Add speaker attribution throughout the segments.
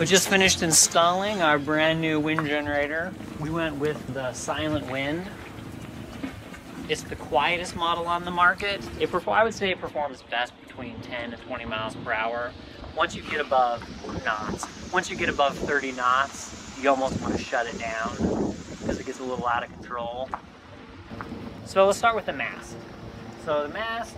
Speaker 1: We just finished installing our brand new wind generator. We went with the Silent Wind. It's the quietest model on the market. It I would say it performs best between 10 to 20 miles per hour. Once you get above knots, once you get above 30 knots, you almost want to shut it down because it gets a little out of control. So let's start with the mast. So the mast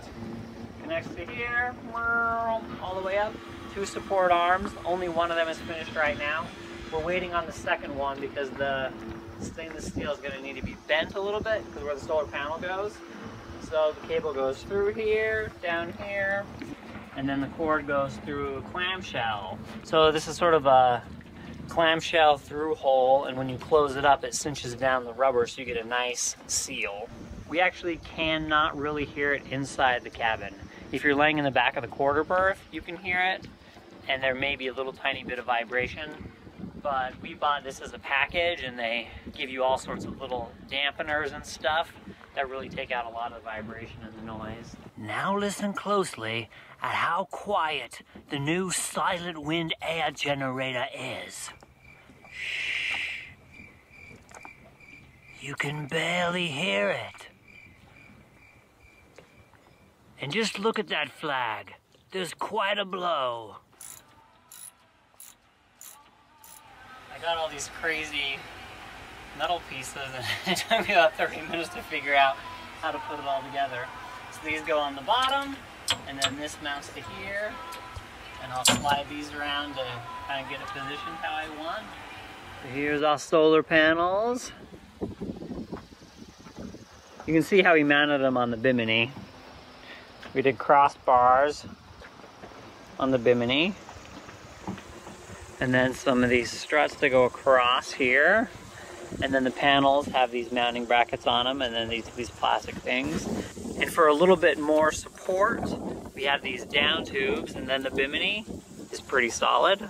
Speaker 1: connects to here, all the way up two support arms. Only one of them is finished right now. We're waiting on the second one because the stainless steel is going to need to be bent a little bit because where the solar panel goes. So the cable goes through here, down here, and then the cord goes through a clamshell. So this is sort of a clamshell through hole, and when you close it up, it cinches down the rubber so you get a nice seal. We actually cannot really hear it inside the cabin. If you're laying in the back of the quarter berth, you can hear it, and there may be a little tiny bit of vibration but we bought this as a package and they give you all sorts of little dampeners and stuff that really take out a lot of the vibration and the noise. Now listen closely at how quiet the new silent wind air generator is. Shh. You can barely hear it. And just look at that flag. There's quite a blow. Got all these crazy metal pieces and it took me about 30 minutes to figure out how to put it all together. So these go on the bottom and then this mounts to here and I'll slide these around to kind of get it positioned how I want. So here's our solar panels. You can see how we mounted them on the Bimini. We did crossbars on the Bimini and then some of these struts to go across here. And then the panels have these mounting brackets on them and then these, these plastic things. And for a little bit more support we have these down tubes and then the bimini is pretty solid.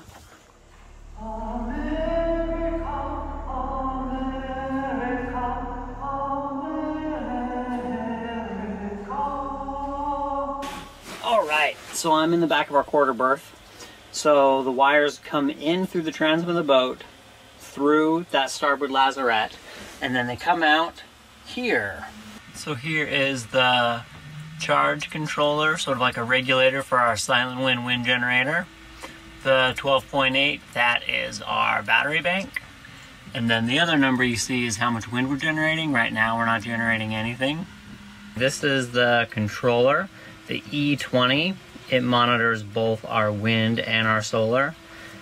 Speaker 1: All right so i'm in the back of our quarter berth so the wires come in through the transom of the boat, through that starboard lazarette, and then they come out here. So here is the charge controller, sort of like a regulator for our silent wind wind generator. The 12.8, that is our battery bank. And then the other number you see is how much wind we're generating. Right now we're not generating anything. This is the controller, the E20 it monitors both our wind and our solar.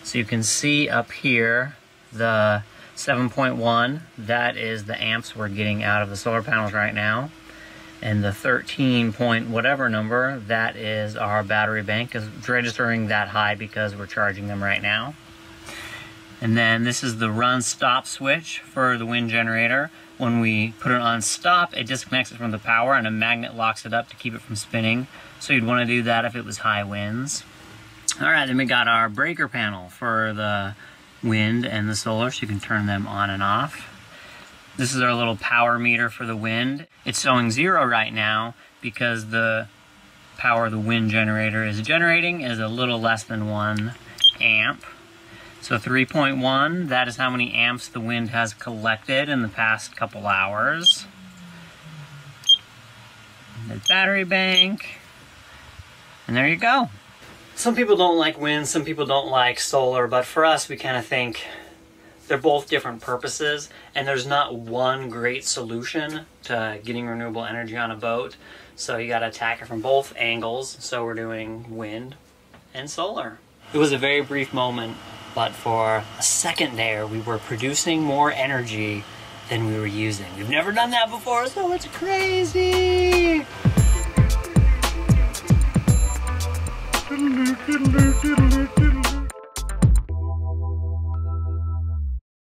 Speaker 1: So you can see up here the 7.1, that is the amps we're getting out of the solar panels right now. And the 13 point whatever number, that is our battery bank. is registering that high because we're charging them right now. And then this is the run stop switch for the wind generator. When we put it on stop, it disconnects it from the power and a magnet locks it up to keep it from spinning. So you'd want to do that if it was high winds. All right, then we got our breaker panel for the wind and the solar, so you can turn them on and off. This is our little power meter for the wind. It's showing zero right now because the power the wind generator is generating is a little less than one amp. So 3.1, that is how many amps the wind has collected in the past couple hours. The battery bank. And there you go. Some people don't like wind, some people don't like solar, but for us, we kind of think they're both different purposes, and there's not one great solution to getting renewable energy on a boat. So you got to attack it from both angles. So we're doing wind and solar. It was a very brief moment, but for a second there, we were producing more energy than we were using. We've never done that before, so it's crazy.